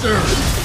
Monster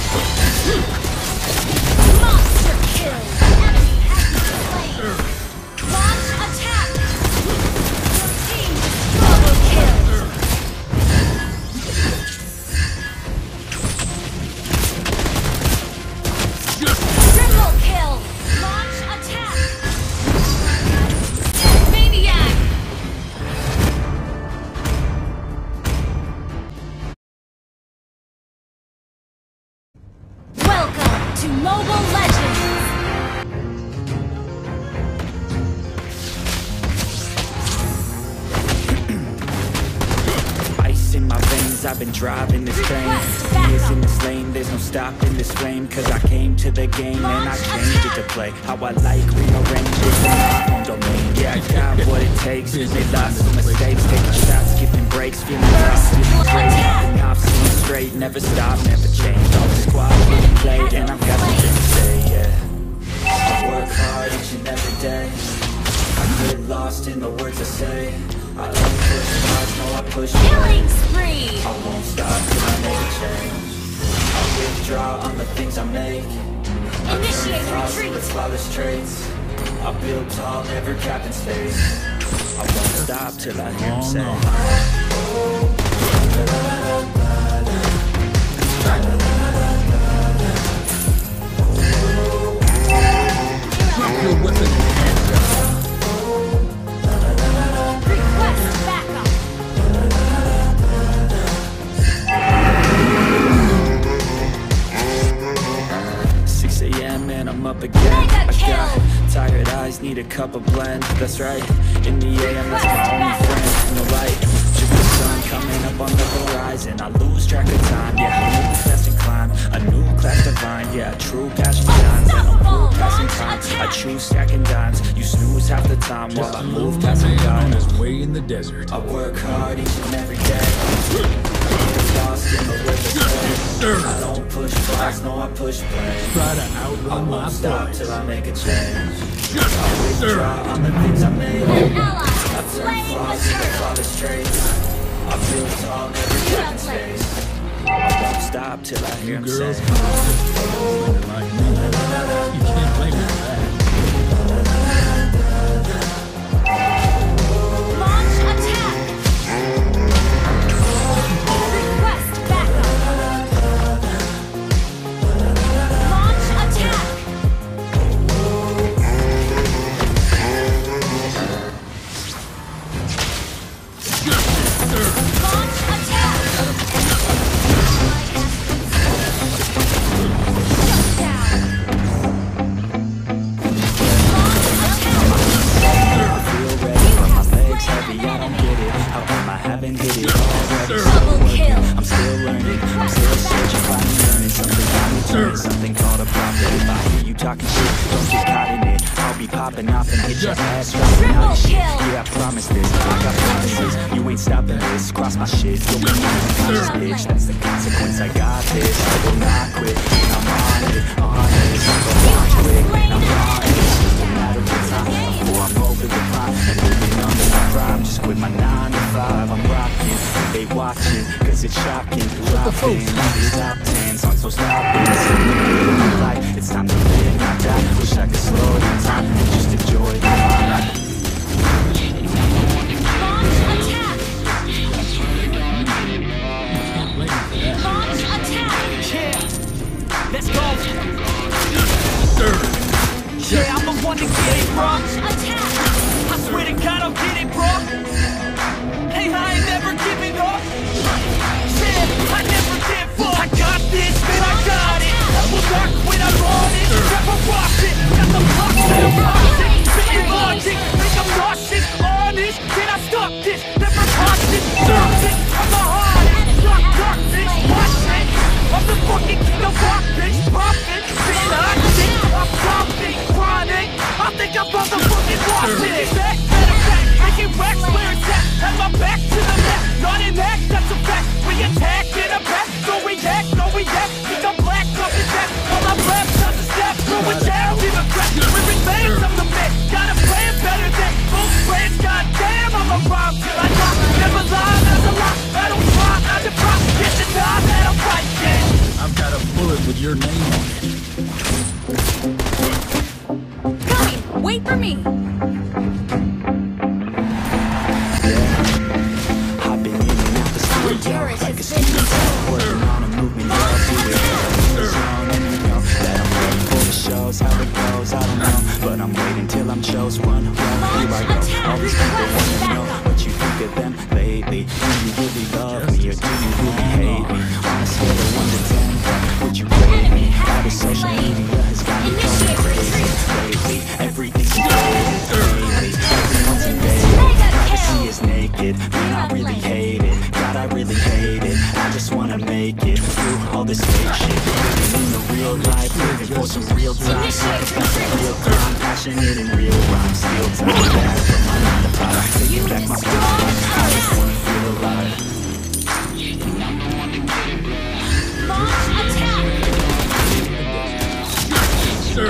I've been driving this train. Years in this lane, there's no stopping this flame. Cause I came to the game and I changed it to play. How I like, in my own domain. Yeah, I got what it takes, made lots of mistakes. Taking shots, skipping breaks, feeling lost, feeling great. Nothing off, seeing straight, never stop, never change. All the squad, really play, and I've got something to say, yeah. I work hard each and every day. I get lost in the words I say I push play Killing spree! I won't stop till I make a change I withdraw on the things I make Initiate Flaws retreat! with flawless traits I build tall, never capped in space I won't stop till I hear him oh, say eyes, need a cup of blend. That's right, in the AM that's my only friend. In the light, just the sun coming up on the horizon. I lose track of time, yeah, I move fast and climb. A new class divine, yeah, true passion shines And I'm cool passing time, I choose stacking dimes. You snooze half the time while I move past some Man on his way in the desert. I work hard each and every day lost in the river I don't push pause, no I push play Try to outrun my stop till I make a change. I withdraw on the things I made. I turn flaws into flawless traits. I build tall, never space. I won't stop till I hear him say. Already? Still working. I'm still learning. I'm still searching, finding, learning something. I'm turning something called a profit. If I hear you talking shit, don't get caught in it. I'll be popping off and hit your ass dropping of shit. Yeah, I promise this. I got promises. You ain't stopping this. Cross my shit. You'll be unconscious, bitch. That's the consequence. I got this. I will not quit. I'm on it, on this. I'm launch quick. I'm on it. It's just a matter of time before I'm over the prime and moving under my prime. Just quit my nine to five. I'm rocking. They watching, cause it's shocking. Dropping all top tens on so. Celebrating my. It's time to live, not die. Wish I could slow down time and just enjoy the let's. Yeah, I'm the one to get it, bro. Attack! I swear to God, I'll get it, bro. Rock it. Got the block, still boxing. Spitting some real time real crime Passionate and real rhyme Steal time back from my 9 to take Taking back my pride I just wanna feel alive Mom, attack! Sir.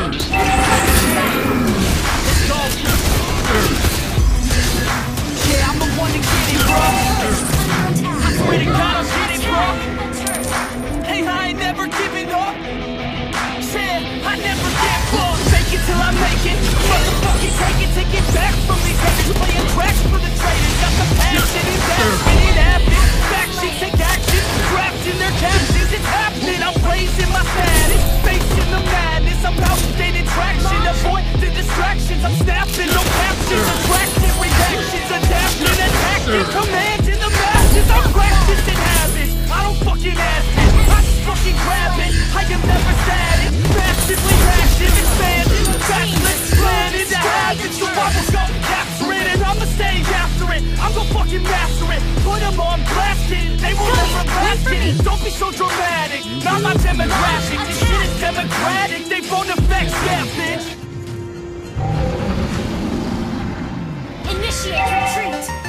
Don't fucking ask me. I just fucking grab it. I am never static. Massively active, expanding, backlit, planning to have it. So I will go capture it and I'ma stay after it. I'm gonna fucking master it. Put them on blasting. They will never blast it. Don't be so dramatic. Not my demographic. This shit is democratic. They won't affect, yeah, bitch. Initiate retreat.